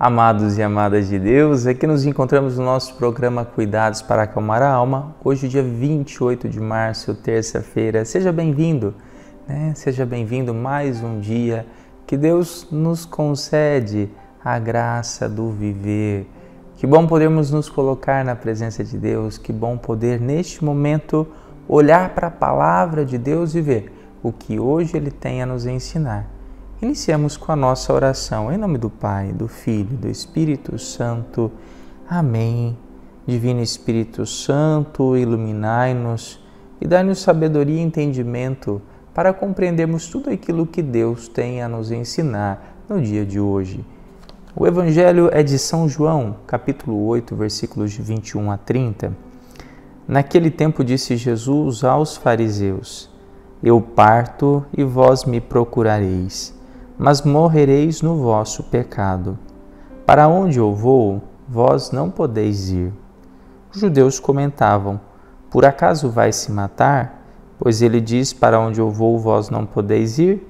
Amados e amadas de Deus, aqui nos encontramos no nosso programa Cuidados para Acalmar a Alma, hoje, dia 28 de março, terça-feira. Seja bem-vindo, né? seja bem-vindo mais um dia que Deus nos concede a graça do viver. Que bom podermos nos colocar na presença de Deus, que bom poder neste momento olhar para a palavra de Deus e ver o que hoje Ele tem a nos ensinar. Iniciamos com a nossa oração. Em nome do Pai, do Filho e do Espírito Santo. Amém. Divino Espírito Santo, iluminai-nos e dai-nos sabedoria e entendimento para compreendermos tudo aquilo que Deus tem a nos ensinar no dia de hoje. O Evangelho é de São João, capítulo 8, versículos de 21 a 30. Naquele tempo disse Jesus aos fariseus: Eu parto e vós me procurareis mas morrereis no vosso pecado. Para onde eu vou, vós não podeis ir. Os judeus comentavam: Por acaso vai se matar? Pois ele diz: Para onde eu vou, vós não podeis ir.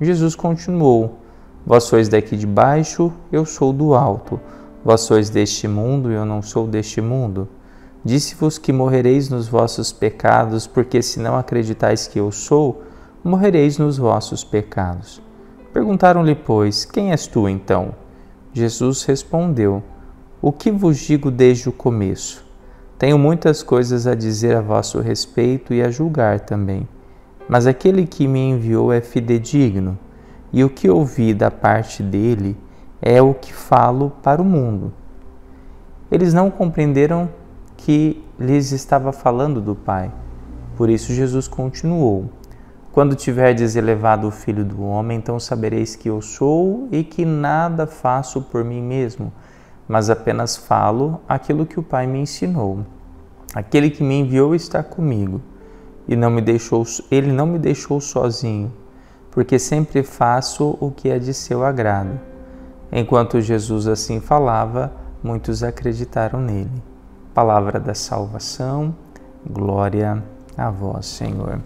Jesus continuou: Vós sois daqui de baixo, eu sou do alto. Vós sois deste mundo, eu não sou deste mundo. Disse-vos que morrereis nos vossos pecados, porque se não acreditais que eu sou, morrereis nos vossos pecados. Perguntaram-lhe, pois, quem és tu então? Jesus respondeu: O que vos digo desde o começo? Tenho muitas coisas a dizer a vosso respeito e a julgar também. Mas aquele que me enviou é fidedigno, e o que ouvi da parte dele é o que falo para o mundo. Eles não compreenderam que lhes estava falando do Pai. Por isso Jesus continuou: quando tiverdes elevado o Filho do Homem, então sabereis que eu sou e que nada faço por mim mesmo, mas apenas falo aquilo que o Pai me ensinou. Aquele que me enviou está comigo, e não me deixou, ele não me deixou sozinho, porque sempre faço o que é de seu agrado. Enquanto Jesus assim falava, muitos acreditaram nele. Palavra da salvação, glória a vós, Senhor.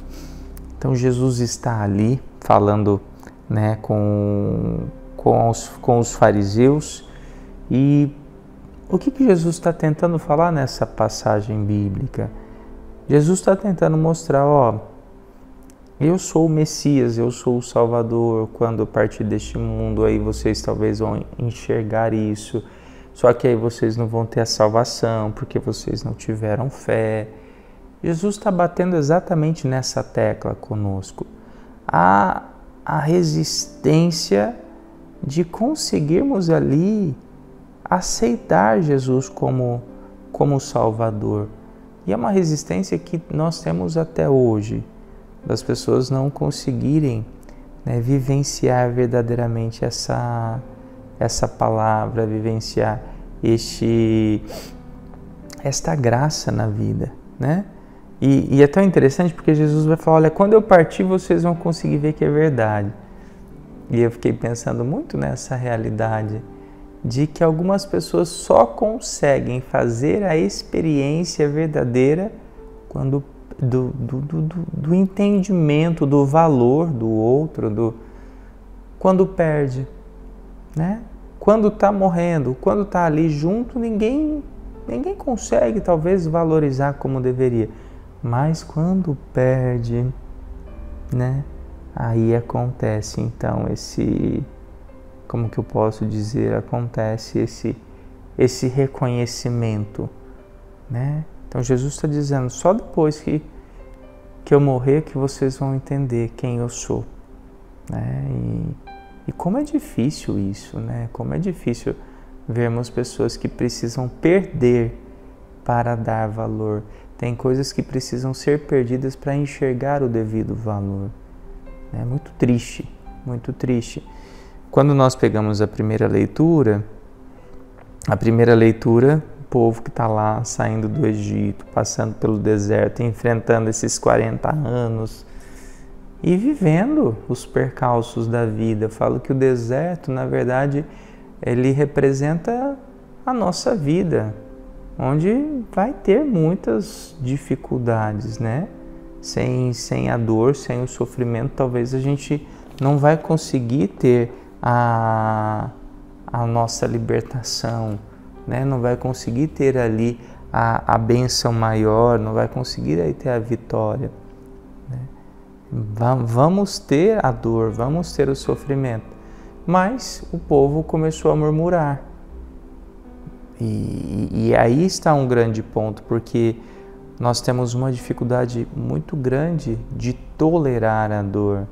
Então Jesus está ali falando né, com, com, os, com os fariseus e o que, que Jesus está tentando falar nessa passagem bíblica? Jesus está tentando mostrar, ó, eu sou o Messias, eu sou o Salvador. Quando partir deste mundo, aí vocês talvez vão enxergar isso. Só que aí vocês não vão ter a salvação porque vocês não tiveram fé. Jesus está batendo exatamente nessa tecla conosco. A, a resistência de conseguirmos ali aceitar Jesus como, como Salvador. E é uma resistência que nós temos até hoje, das pessoas não conseguirem né, vivenciar verdadeiramente essa, essa palavra, vivenciar este, esta graça na vida, né? E, e, é tão interessante porque Jesus vai falar: olha, quando eu partir, vocês vão conseguir ver que é verdade. E eu fiquei pensando muito nessa realidade de que algumas pessoas só conseguem fazer a experiência verdadeira quando do, do, do, do entendimento do valor do outro, do quando perde, né? Quando está morrendo, quando está ali junto, ninguém ninguém consegue talvez valorizar como deveria. Mas quando perde, né? Aí acontece então esse como que eu posso dizer, acontece esse esse reconhecimento, né? Então Jesus está dizendo, só depois que que eu morrer que vocês vão entender quem eu sou, né? E, e como é difícil isso, né? Como é difícil vermos pessoas que precisam perder para dar valor. Tem coisas que precisam ser perdidas para enxergar o devido valor. É muito triste, muito triste. Quando nós pegamos a primeira leitura, a primeira leitura, o povo que está lá saindo do Egito, passando pelo deserto, enfrentando esses 40 anos e vivendo os percalços da vida. Eu falo que o deserto, na verdade, ele representa a nossa vida, onde vai ter muitas dificuldades, né? Sem, sem a dor, sem o sofrimento, talvez a gente não vai conseguir ter a, a nossa libertação, né? não vai conseguir ter ali a, a bênção maior, não vai conseguir aí ter a vitória. Né? Vamos ter a dor, vamos ter o sofrimento. Mas o povo começou a murmurar. E, e aí está um grande ponto, porque nós temos uma dificuldade muito grande de tolerar a dor,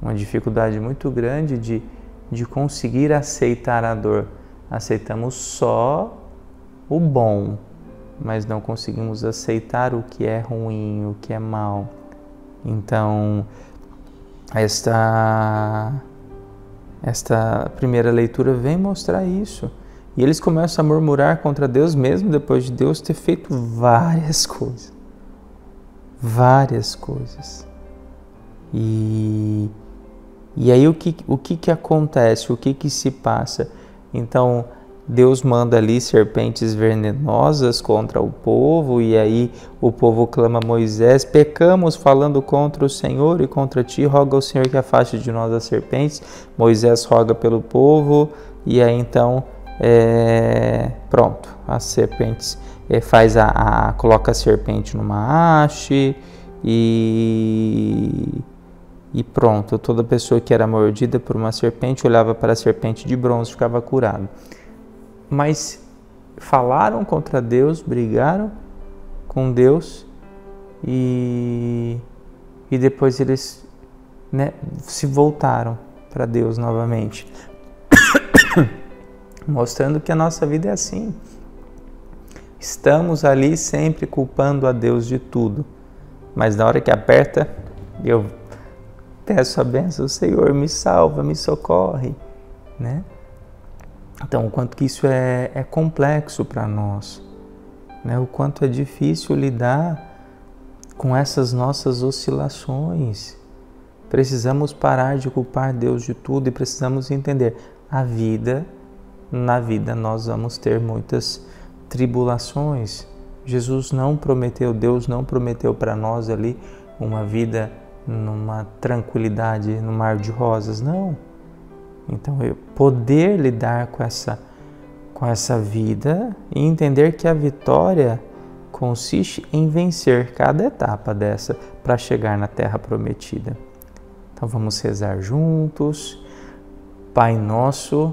uma dificuldade muito grande de, de conseguir aceitar a dor. Aceitamos só o bom, mas não conseguimos aceitar o que é ruim, o que é mal. Então, esta, esta primeira leitura vem mostrar isso e eles começam a murmurar contra Deus mesmo depois de Deus ter feito várias coisas. Várias coisas. E, e aí o que, o que, que acontece? O que, que se passa? Então, Deus manda ali serpentes venenosas contra o povo, e aí o povo clama a Moisés: Pecamos falando contra o Senhor e contra ti, roga ao Senhor que afaste de nós as serpentes. Moisés roga pelo povo, e aí então é, pronto, as serpentes é, faz a, a, coloca a serpente numa haste e e pronto, toda pessoa que era mordida por uma serpente olhava para a serpente de bronze e ficava curado. Mas falaram contra Deus, brigaram com Deus e, e depois eles né, se voltaram para Deus novamente mostrando que a nossa vida é assim. Estamos ali sempre culpando a Deus de tudo, mas na hora que aperta, eu peço a benção, Senhor, me salva, me socorre, né? Então, o quanto que isso é, é complexo para nós, né? O quanto é difícil lidar com essas nossas oscilações. Precisamos parar de culpar Deus de tudo e precisamos entender a vida na vida nós vamos ter muitas tribulações. Jesus não prometeu, Deus não prometeu para nós ali uma vida numa tranquilidade, no mar de rosas, não. Então, eu poder lidar com essa com essa vida e entender que a vitória consiste em vencer cada etapa dessa para chegar na terra prometida. Então vamos rezar juntos. Pai nosso,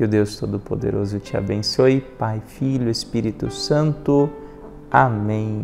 Que o Deus Todo-Poderoso te abençoe, Pai, Filho, Espírito Santo. Amém.